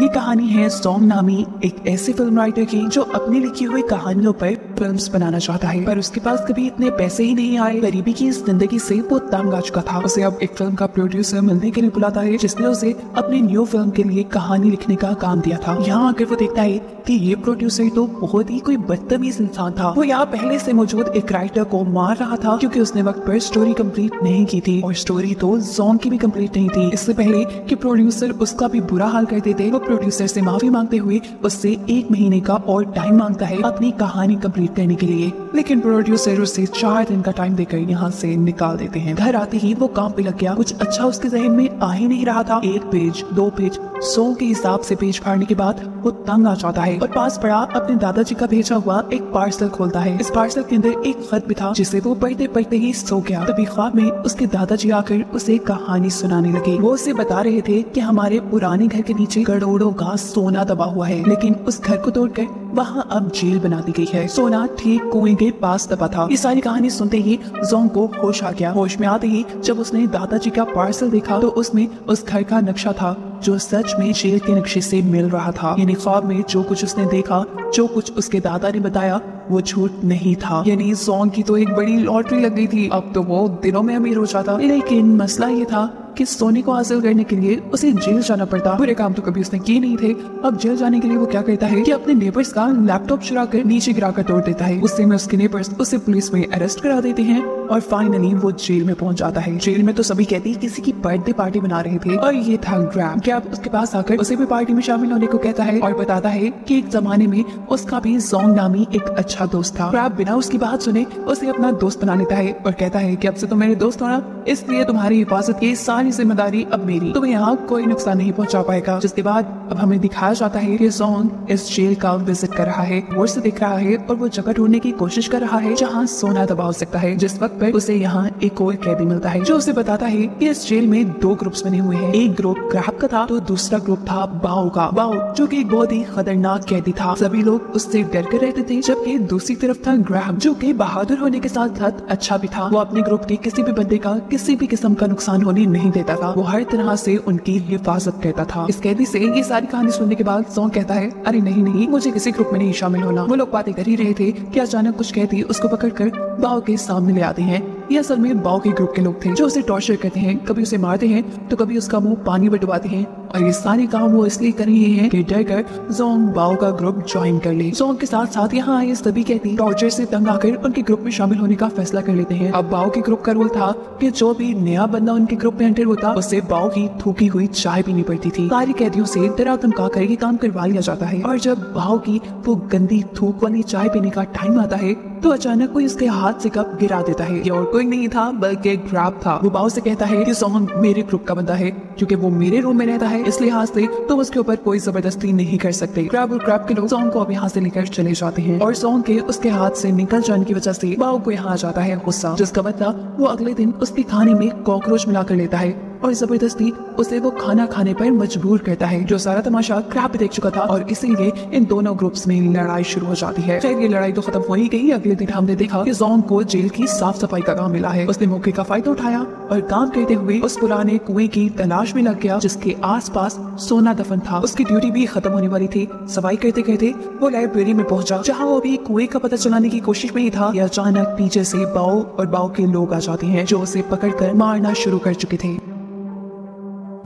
ये कहानी है सॉन्ग नामी, एक ऐसे फ़िल्म राइटर की, जो अपनी लिखी हुई कहानियों पर फिल्म्स बनाना चाहता है। पर उसके पास कभी इतने पैसे ही नहीं आए। गरीबी की ज़िंदगी से वो तंग आ चुका था। उसे अब एक फ़िल्म का प्रोड्यूसर मिलने के लिए बुलाता है, जिसने उसे अपनी न्यू फ़िल्म के लिए कहानी लिखने का काम दिया था। यहाँ आकर वो देखता है कि ये प्रोड्यूसर तो बहुत ही कोई बदतमीज इंसान था। वो यहाँ पहले से मौजूद एक राइटर को मार रहा था, क्योंकि उसने वक्त पर स्टोरी कंप्लीट नहीं की थी। और स्टोरी तो जॉन्ग की भी कंप्लीट नहीं थी। इससे पहले कि प्रोड्यूसर उसका भी बुरा हाल कर देते, वो प्रोड्यूसर से माफ़ी मांगते हुए उससे एक महीने का और टाइम माँगता है अपनी कहानी कंप्लीट करने के लिए। लेकिन प्रोड्यूसर उसे चार दिन का टाइम देकर यहाँ से निकाल देते हैं। घर आते ही वो काम पे लग गया। कुछ अच्छा उसके जहन में आ ही नहीं रहा था। एक पेज दो पेज सौ के हिसाब से पेज फाड़ने के बाद वो तंग आ जाता है और पास पड़ा अपने दादाजी का भेजा हुआ एक पार्सल खोलता है। इस पार्सल के अंदर एक खत भी था, जिसे वो पढ़ते पढ़ते ही सो गया। तभी ख्वाब में उसके दादाजी आकर उसे कहानी सुनाने लगे। वो उसे बता रहे थे कि हमारे पुराने घर के नीचे करोड़ों का सोना दबा हुआ है, लेकिन उस घर को तोड़कर वहाँ अब जेल बना दी गई है। सोना ठीक कुएँ के पास दबा था। ये सारी कहानी सुनते ही जोंग को होश आ गया। होश में आते ही जब उसने दादाजी का पार्सल देखा तो उसमें उस घर का नक्शा था, जो सच में जेल के नक्शे से मिल रहा था। यानी ख्वाब में जो कुछ उसने देखा, जो कुछ उसके दादा ने बताया, वो झूठ नहीं था। यानी सॉन्ग की तो एक बड़ी लॉटरी लग गई थी। अब तो वो दिनों में अमीर हो जाता। लेकिन मसला ये था कि सोने को हासिल करने के लिए उसे जेल जाना पड़ता। बुरे काम तो कभी उसने किए नहीं थे। अब जेल जाने के लिए वो क्या करता है कि अपने नेबर्स का लैपटॉप चुरा कर नीचे गिरा कर तोड़ देता है। उससे में उसके नेबर्स उसे पुलिस में अरेस्ट करा देते हैं और फाइनली वो जेल में पहुँच जाता है। जेल में तो सभी कहती हैं किसी की बर्थडे पार्टी बना रहे थे और ये था ग्रैब ग्रैब उसके पास आकर उसे भी पार्टी में शामिल होने को कहता है और बताता है कि एक जमाने में उसका भी जोंग नामी एक अच्छा दोस्त था। ग्रैब बिना उसकी बात सुने उसे अपना दोस्त बना लेता है और कहता है कि अब से तो मेरे दोस्त होना, इसलिए तुम्हारी हिफाजत के सारी ज़िम्मेदारी अब मेरी। तुम्हें यहाँ कोई नुकसान नहीं पहुँचा पाएगा। जिसके बाद अब हमें दिखाया जाता है कि जोंग इस जेल का विज़िट कर रहा है। वो से दिख रहा है और वो जगह ढूँढने की कोशिश कर रहा है जहाँ सोना दबा हो सकता है। जिस वक्त पर उसे यहाँ एक और कैदी मिलता है, जो उसे बताता है कि इस जेल में दो ग्रुप्स बने हुए हैं। एक ग्रुप ग्राहक का था तो दूसरा ग्रुप था बाओ का। बाओ जो कि बहुत ही खतरनाक कैदी था। सभी लोग उससे डर कर रहते थे, जबकि दूसरी तरफ़ था ग्राहक, जो कि बहादुर होने के साथ साथ अच्छा भी था। वो अपने ग्रुप के किसी भी बंदे का किसी भी किस्म का नुकसान होने नहीं देता था। वो हर तरह से उनकी हिफाजत करता था। इस कैदी से ये सारी कहानी सुनने के बाद सॉन्ग कहता है, अरे नहीं नहीं, मुझे किसी ग्रुप में नहीं शामिल होना। वो लोग बातें कर ही रहे थे कि अचानक कुछ कैदी उसको पकड़ कर बाओ के सामने ले आते हैं। ये असल में बाओ के ग्रुप के लोग थे जो उसे टॉर्चर करते हैं, कभी उसे मारते हैं तो कभी उसका मुँह पानी डुबाते हैं। और ये सारे काम वो इसलिए कर रहे हैं कि डर कर जोंग बाओ का ग्रुप ज्वाइन कर ले। जोंग के साथ साथ यहाँ आए सभी कहती टॉर्चर से तंग आकर उनके ग्रुप में शामिल होने का फैसला कर लेते हैं। अब बाओ के ग्रुप का रूल था कि जो भी नया बंदा उनके ग्रुप में एंटर होता, उसे बाओ की थूकी हुई चाय पीनी पड़ती थी। सारी कैदियों से डरा धमका कर ये काम करवा लिया जाता है। और जब बाओ की वो गंदी थूक वाली चाय पीने का टाइम आता है तो अचानक कोई उसके हाथ से कप गिरा देता है। और कोई नहीं था, बल्कि एक ट्रैप था। वो बाउ से कहता है कि सोहन मेरे ग्रुप का बंदा है, क्योंकि वो मेरे रूम में रहता है। इस लिहाज से तो उसके ऊपर कोई ज़बरदस्ती नहीं कर सकते। ग्राब और ग्राब के लोग सोहन को अब यहाँ से लेकर चले जाते हैं। और सोहन के उसके हाथ से निकल जाने की वजह से बाऊ को यहाँ आ जाता है गुस्सा, जिसका बदला वो अगले दिन उसके खाने में कॉकरोच मिलाकर लेता है। और ज़बरदस्ती उसे वो खाना खाने पर मजबूर करता है, जो सारा तमाशा क्रैप देख चुका था और इसीलिए इन दोनों ग्रुप्स में लड़ाई शुरू हो जाती है। फिर ये लड़ाई तो खत्म हो ही गई। अगले दिन हमने देखा कि जोंग को जेल की साफ़ सफ़ाई का काम मिला है। उसने मौके का फ़ायदा उठाया और काम करते हुए उस पुराने कुएँ की तलाश में लग गया, जिसके आसपास सोना दफन था। उसकी ड्यूटी भी खत्म होने वाली थी। सफ़ाई करते करते वो लाइब्रेरी में पहुँचा, जहाँ वो अभी कुएँ का पता चलाने की कोशिश में ही था। अचानक पीछे से बाओ और बाओ के लोग आ जाते हैं, जो उसे पकड़कर मारना शुरू कर चुके थे।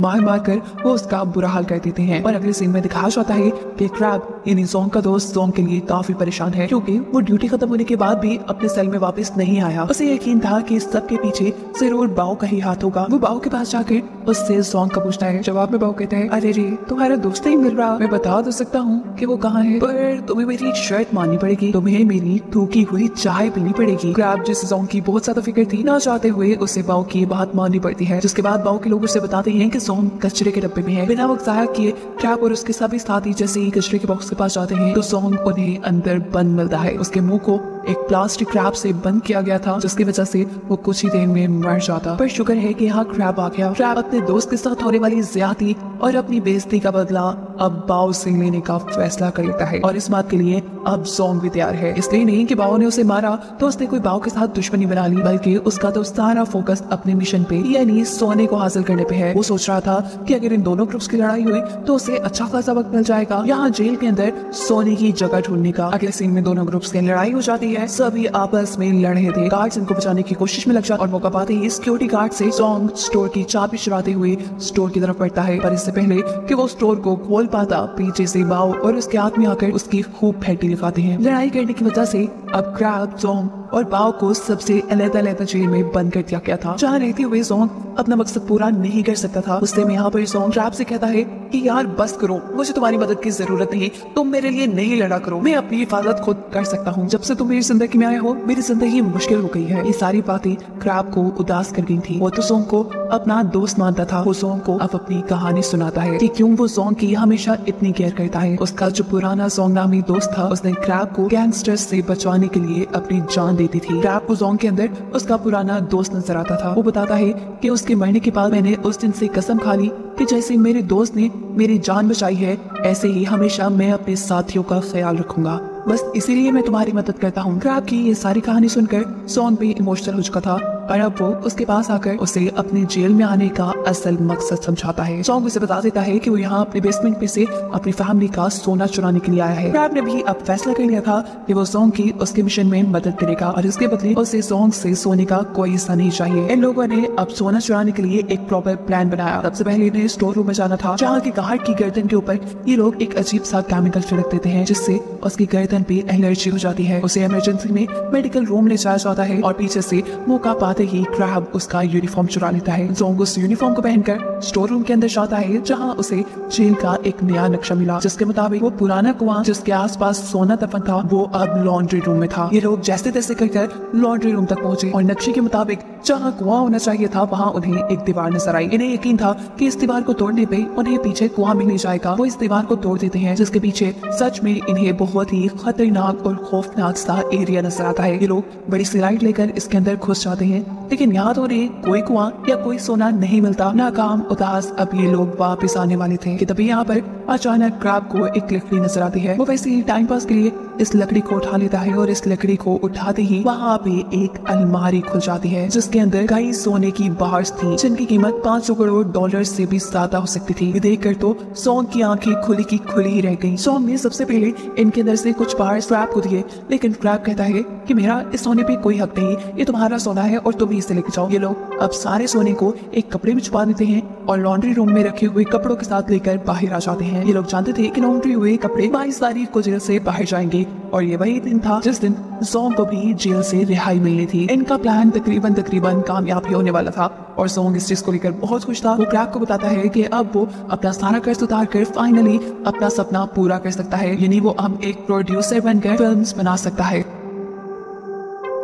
मार मार कर वो उसका बुरा हाल कर देते हैं। और अगले सीन में दिखाया जाता है कि क्रैब यानी जोंग का दोस्त जोंग के लिए काफ़ी परेशान है, क्योंकि वो ड्यूटी खत्म होने के बाद भी अपने सेल में वापस नहीं आया। उसे यकीन था कि इस सब के पीछे ज़रूर बाओ का ही हाथ होगा। वो बाओ के पास जाकर उससे जोंग का पूछता है। जवाब में बाओ कहते हैं, अरे रे, तुम्हारा दोस्त नहीं मिल रहा। मैं बता तो सकता हूँ की वो कहाँ है। पर तुम्हें मेरी शर्ट माननी पड़ेगी। तुम्हें मेरी थूकी हुई चाय पीनी पड़ेगी। क्रैब जिस जोंग की बहुत ज़्यादा फ़िक्र थी, ना चाहते हुए उसे बाओ की बात माननी पड़ती है, जिसके बाद बाओ के लोग उसे बताते हैं कि जोंग कचरे के डब्बे में है। बिना वक्त जाया किए ट्रैप और उसके सभी साथी जैसे ही कचरे के बॉक्स के पास जाते हैं तो सॉन्ग उन्हें अंदर बंद मिलता है। उसके मुँह को एक प्लास्टिक क्रैप से बंद किया गया था, जिसकी वजह से वो कुछ ही देर में मर जाता। पर शुक्र है कि यहाँ क्रैप आ गया। क्रैप अपने दोस्त के साथ होने वाली ज़्यादा और अपनी बेजती का बदला अब बाओ से लेने का फैसला कर लेता है। और इस बात के लिए अब जोंग भी तैयार है। इसलिए नहीं कि बाओ ने उसे मारा तो उसने कोई बाओ के साथ दुश्मनी बना ली, बल्कि उसका तो सारा फोकस अपने मिशन पे, यानी सोने को हासिल करने पे है। वो सोच रहा था कि अगर इन दोनों ग्रुप्स की लड़ाई हुई तो उसे अच्छा खासा वक्त मिल जाएगा। यहाँ जेल के अंदर सोने की जगह ढूँढने का अगले सीन में दोनों ग्रुप्स की लड़ाई हो जाती है। सभी आपस में लड़े थे। गार्ड्स इनको बचाने की कोशिश में लग जाते और मौका पाते ही सिक्योरिटी गार्ड से सॉन्ग स्टोर की चाबी चुराते हुए स्टोर की तरफ़ बढ़ता है। पर इससे पहले कि वो स्टोर को खोल पाता, पीछे से बाओ और उसके हाथ में आकर उसकी खूब फैटी लिखाते हैं। लड़ाई करने की वजह से अब क्रैप सॉन्ग और बाओ को सबसे अलग अलग जेल में बंद कर दिया गया था। जहाँ रहते हुए जोंग अपना मकसद पूरा नहीं कर सकता था। उससे में यहाँ पर जोंग ट्रैप से कहता है कि, यार, बस करो। मुझे तुम्हारी मदद की ज़रूरत नहीं। तुम मेरे लिए नहीं लड़ा करो। मैं अपनी हिफाजत खुद कर सकता हूँ। जब से तुम मेरी ज़िंदगी में आए हो, मेरी ज़िंदगी मुश्किल हो गई है। ये सारी बातें क्रैप को उदास कर गई थी। वो तो जोंग को अपना दोस्त मानता था। वो सॉन्ग को अब अपनी कहानी सुनाता है कि क्यों वो सॉन्ग की हमेशा इतनी केयर करता है। उसका जो पुराना सॉन्ग नामी दोस्त था, उसने क्रैप को गैंगस्टर्स से बचाने के लिए अपनी जान देती थी। क्रैप को सॉन्ग के अंदर उसका पुराना दोस्त नज़र आता था। वो बताता है कि उसके मरने के बाद मैंने उस दिन से कसम खा ली कि जैसे मेरे दोस्त ने मेरी जान बचाई है, ऐसे ही हमेशा मैं अपने साथियों का ख्याल रखूँगा। बस इसीलिए मैं तुम्हारी मदद करता हूँ। क्रैप की ये सारी कहानी सुनकर सॉन्ग भी इमोशनल हो चुका था। और अब वो उसके पास आकर उसे अपने जेल में आने का असल मकसद समझाता है। सॉन्ग उसे बता देता है कि वो यहाँ अपने बेसमेंट में से अपनी फैमिली का सोना चुराने के लिए आया है। क्रैब ने भी अब फैसला कर लिया था कि वो सॉन्ग की उसके मिशन में मदद करेगा और इसके बदले उसे सॉन्ग से सोने का कोई हिस्सा नहीं चाहिए। इन लोगों ने अब सोना चुराने के लिए एक प्रॉपर प्लान बनाया। सबसे पहले इन्हें स्टोर रूम में जाना था, जहाँ की गार्ड की गर्दन के ऊपर ये लोग एक अजीब सा केमिकल छिड़क देते हैं, जिससे उसकी गर्दन पे एलर्जी हो जाती है। उसे इमरजेंसी में मेडिकल रूम ले जाया जाता है और पीछे से मौका पाते ही क्रैब उसका यूनिफॉर्म चुरा लेता है। जोंग उस यूनिफॉर्म को पहनकर स्टोर रूम के अंदर जाता है, जहाँ उसे जेल का एक नया नक्शा मिला, जिसके मुताबिक वो पुराना कुआँ जिसके आसपास सोना दफन था, वो अब लॉन्ड्री रूम में था। ये लोग जैसे तैसे कर लॉन्ड्री रूम तक पहुँचे और नक्शे के मुताबिक जहाँ कुआँ होना चाहिए था, वहाँ उन्हें एक दीवार नज़र आई। इन्हें यकीन था कि इस दीवार को तोड़ने पे उन्हें पीछे कुआँ मिल नहीं जाएगा। वो इस दीवार को तोड़ देते हैं, जिसके पीछे सच में इन्हें बहुत ही खतरनाक और खौफनाक सा एरिया नज़र आता है। ये लोग बड़ी स्लाइड लेकर इसके अंदर घुस जाते हैं, लेकिन याद तो उन्हें कोई कुआँ या कोई सोना नहीं मिलता। नाकाम उदास अब ये लोग वापस आने वाले थे। कि तभी यहाँ पर अचानक क्रैब को एक लकड़ी नज़र आती है। वो वैसे ही टाइम पास के लिए इस लकड़ी को उठा लेता है और इस लकड़ी को उठाते ही वहाँ पे एक अलमारी खुल जाती है, जिसके अंदर कई सोने की बार्स थी, जिनकी कीमत 500 करोड़ डॉलर से भी ज़्यादा हो सकती थी। देख कर तो सॉन्ग की आँखें खुली की खुली रह गई। सॉन्ग ने सबसे पहले इनके अंदर से कुछ बार्स क्रैब को दिए, लेकिन क्रैब कहता है कि मेरा इस सोने पे कोई हक नहीं, ये तुम्हारा सोना है और तुम इसे लेके जाओ। ये लोग अब सारे सोने को एक कपड़े में छुपा देते हैं और लॉन्ड्री रूम में रखे हुए कपड़ों के साथ लेकर बाहर आ जाते हैं। ये लोग जानते थे कि लॉन्ड्री हुए कपड़े बाईस तारीख को जेल से बाहर जाएँगे। और ये वही दिन था जिस दिन सोंग को भी जेल से रिहाई मिलनी थी। इनका प्लान तकरीबन तकरीबन कामयाब ही होने वाला था। और सोंग इस चीज़ को लेकर बहुत खुश था। वो क्रैक को बताता है कि अब वो अपना सारा कर्ज उतार कर फाइनली अपना सपना पूरा कर सकता है। यानी वो अब एक प्रोड्यूसर बनकर फिल्म्स बना सकता है।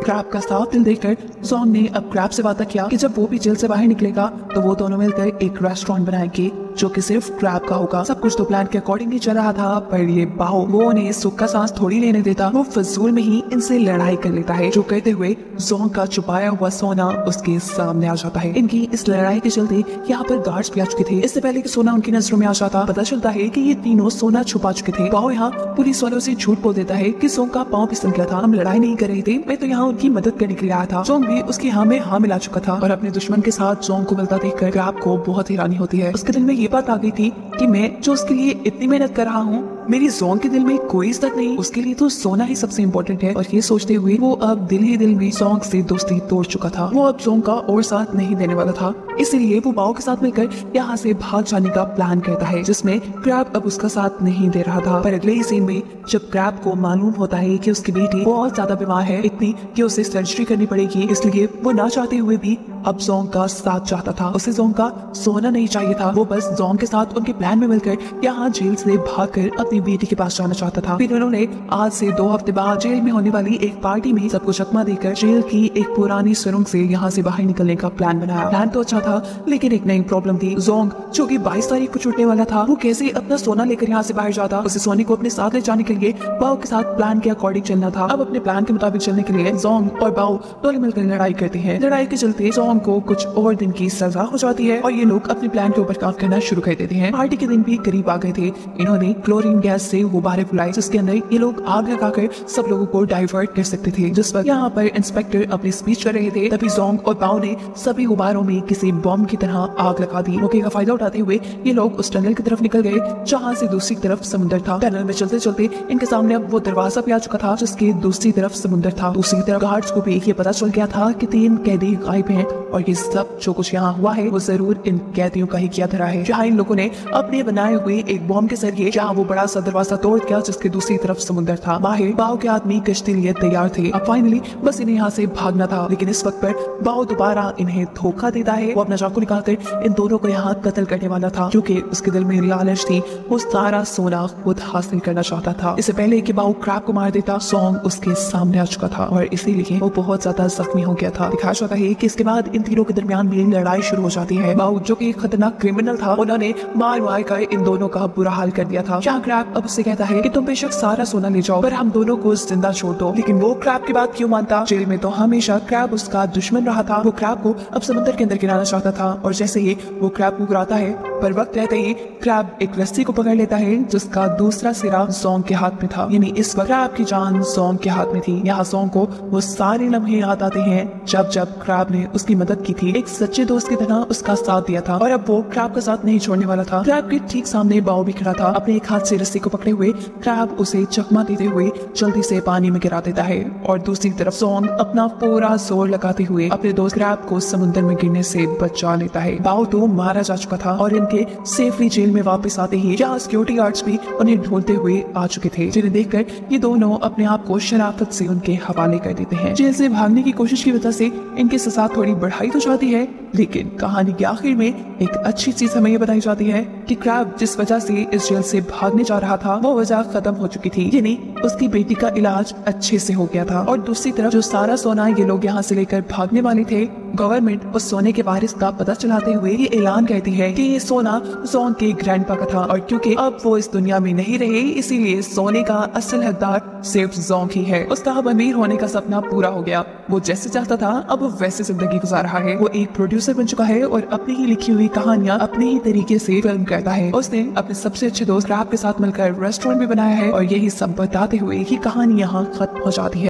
क्रैप का साफ़ दिल देखकर जॉन ने अब क्रैप से वादा किया कि जब वो भी जेल से बाहर निकलेगा तो वो दोनों मिलकर एक रेस्टोरेंट बनाएँगे, जो कि सिर्फ़ क्रैप का होगा। सब कुछ तो प्लान के अकॉर्डिंग ही चल रहा था, पर ये बाहो, वो उन्हें सुख का सांस थोड़ी लेने देता। वो फजूल में ही इनसे लड़ाई कर लेता है, जो कहते हुए जोन का छुपाया हुआ सोना उसके सामने आ जाता है। इनकी इस लड़ाई के चलते यहाँ पर गार्ड्स भी आ चुके थे। इससे पहले कि सोना उनकी नज़रों में आ जाता, पता चलता है कि ये तीनों सोना छुपा चुके थे। बाहो यहाँ पुलिस वालों से झूठ बोल देता है कि सोंग का पाँव फिसल गया था। हम लड़ाई नहीं कर रहे थे, मैं तो यहाँ उनकी मदद करने के लिए आया था। जोंग भी उसके हाँ में हाँ मिला चुका था और अपने दुश्मन के साथ जोंग को मिलता देख कर आपको बहुत हैरानी होती है। उसके दिल में ये बात आ गई थी की मैं जो उसके लिए इतनी मेहनत कर रहा हूँ मेरी जोन के दिल में कोई इज़्ज़त नहीं। उसके लिए तो सोना ही सबसे इम्पोर्टेंट है। और ये सोचते हुए वो अब दिल ही दिल में जोंग से दोस्ती तोड़ चुका था। वो अब जोंग का और साथ नहीं देने वाला था। इसलिए वो बाओ के साथ मिलकर यहाँ से भाग जाने का प्लान करता है, जिसमें क्रैप अब उसका साथ नहीं दे रहा था। पर अगले ही सीन में जब क्रैप को मालूम होता है कि उसकी बेटी बहुत ज़्यादा बीमार है, इतनी कि उसे सर्जरी करनी पड़ेगी, इसलिए वो ना चाहते हुए भी अब जोंग का साथ चाहता था। उसे जोंग का सोना नहीं चाहिए था। वो बस जोंग के साथ उनके प्लान में मिलकर यहाँ जेल से भागकर अपनी बेटी के पास जाना चाहता था। फिर उन्होंने आज से दो हफ़्ते बाद जेल में होने वाली एक पार्टी में सबको चकमा देकर जेल की एक पुरानी सुरंग से यहाँ से बाहर निकलने का प्लान बनाया। प्लान तो अच्छा था, लेकिन एक नई प्रॉब्लम थी। जोंग, जो की बाईस तारीख को छूटने वाला था, वो कैसे अपना सोना लेकर यहाँ से बाहर जाता? उसे सोने को अपने साथ ले जाने के लिए बाओ के साथ प्लान के अकॉर्डिंग चलना था। अब अपने प्लान के मुताबिक चलने के लिए जोंग और बाओ दोनों मिलकर लड़ाई करते हैं। लड़ाई के चलते जोंग जोंग को कुछ और दिन की सजा हो जाती है और ये लोग अपने प्लान के ऊपर काम करना शुरू कर देते हैं। पार्टी के दिन भी करीब आ गए थे। इन्होंने क्लोरीन गैस से गुब्बारे फुलाए, जिसके अंदर ये लोग आग लगाकर सब लोगों को डाइवर्ट कर सकते थे। जिस वक्त यहाँ पर इंस्पेक्टर अपनी स्पीच कर रहे थे, तभी जोंग और पाओ ने सभी गुब्बारों में किसी बॉम्ब की तरह आग लगा दी। मौके का फ़ायदा उठाते हुए ये लोग उस टनल की तरफ़ निकल गए, जहाँ से दूसरी तरफ़ समुद्र था। टनल में चलते चलते इनके सामने अब वो दरवाज़ा भी आ चुका था, जिसके दूसरी तरफ़ समुद्र था। दूसरी तरफ़ गार्ड्स को भी ये पता चल गया था कि तीन कैदी गायब हैं। और ये सब जो कुछ यहाँ हुआ है, वो ज़रूर इन कैदियों का ही किया धरा है। जहाँ इन लोगों ने अपने बनाए हुए एक बॉम्ब के ज़रिए, जहाँ वो बड़ा सा दरवाज़ा तोड़ गया जिसके दूसरी तरफ़ समुद्र था। बाहर बाव के आदमी कश्ती लिए तैयार थे। अब फाइनली बस इन्हें यहाँ से भागना था। लेकिन इस वक्त पर बाव दोबारा इन्हें धोखा देता है। वो अपना चाकू निकालकर इन दोनों को यहाँ कत्ल करने वाला था क्योंकि उसके दिल में लालच थी। वो सारा सोना खुद हासिल करना चाहता था। इससे पहले कि बाव क्रैप को मार देता, सॉन्ग उसके सामने आ चुका था। और इसीलिए वो बहुत ज़्यादा जख्मी हो गया था। दिखाया जाता है कि इसके बाद इन तीनों के दरमियान भी लड़ाई शुरू हो जाती है। बाऊ जो की खतरनाक क्रिमिनल था, उन्होंने मार मार कर इन दोनों का बुरा हाल कर दिया था। जहाँ क्रैप अब उससे कहता है कि तुम बेशक सारा सोना ले जाओ, पर हम दोनों को ज़िंदा छोड़ दो। लेकिन वो क्रैप की बात क्यों मानता? जेल में तो हमेशा क्रैप उसका दुश्मन रहा था। वो क्रैप को अब समंदर के अंदर गिराना चाहता था, और जैसे ही वो क्रैप को गिराता है, पर वक्त रहते ही क्रैप एक रस्सी को पकड़ लेता है, जिसका दूसरा सिरा जोंग के हाथ में था। यानी इस वक्त क्रैप की जान जोंग के हाथ में थी। यहाँ जोंग को वो सारे लम्हे याद आते हैं जब जब क्रैप ने उसकी मदद की थी। एक सच्चे दोस्त की तरह उसका साथ दिया था और अब वो क्रैप का साथ नहीं छोड़ने वाला था। क्रैप के ठीक सामने बाव भी खड़ा था। अपने एक हाथ से रस्सी को पकड़े हुए क्रैप उसे चकमा देते हुए जल्दी से पानी में गिरा देता है और दूसरी तरफ़ जोंग अपना पूरा ज़ोर लगाते हुए अपने दोस्त क्रैप को समुद्र में गिरने से बचा लेता है। बाव तो मारा जा चुका था और इनके सेफली जेल में वापस आते ही यहाँ सिक्योरिटी गार्ड्स भी उन्हें ढूंढते हुए आ चुके थे, जिन्हें देखकर ये दोनों अपने आप को शराफत से उनके हवाले कर देते हैं। जेल से भागने की कोशिश की वजह से इनके सजा थोड़ी बढ़ाई तो जाती है, लेकिन कहानी के आखिर में एक अच्छी चीज़ हमें ये बताई जाती है। कि क्रैब जिस वजह से इस जेल से भागने जा रहा था, वो वजह खत्म हो चुकी थी, यानी उसकी बेटी का इलाज अच्छे से हो गया था। और दूसरी तरफ़ जो सारा सोना ये लोग यहाँ से लेकर भागने वाले थे, गवर्नमेंट उस सोने के वारिस का पता चलाते हुए ये ऐलान कहती है कि ये सोना जोन के ग्रैंडपा का था। और क्योंकि अब वो इस दुनिया में नहीं रहे, इसीलिए सोने का असल हकदार सिर्फ़ जोंग ही है। उसका अब अमीर होने का सपना पूरा हो गया। वो जैसे चाहता था, अब वो वैसे ज़िंदगी गुजार रहा है। वो एक प्रोड्यूसर बन चुका है और अपनी ही लिखी हुई कहानियाँ अपने ही तरीके से फ़िल्म करता है। उसने अपने सबसे अच्छे दोस्त राब के साथ मिलकर रेस्टोरेंट भी बनाया है और यही सब बताते हुए ही कहानी यहाँ खत्म हो जाती है।